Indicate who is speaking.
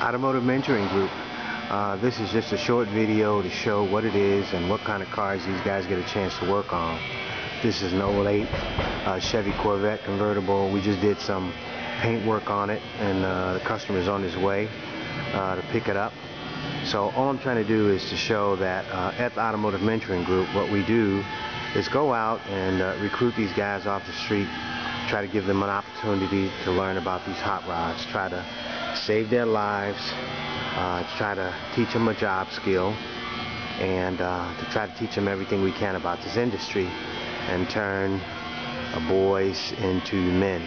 Speaker 1: Automotive Mentoring Group. Uh, this is just a short video to show what it is and what kind of cars these guys get a chance to work on. This is an 08 uh, Chevy Corvette convertible. We just did some paint work on it and uh, the is on his way uh, to pick it up. So all I'm trying to do is to show that uh, at the Automotive Mentoring Group what we do is go out and uh, recruit these guys off the street try to give them an opportunity to learn about these hot rods, try to save their lives, uh, try to teach them a job skill, and uh, to try to teach them everything we can about this industry and turn boys into men.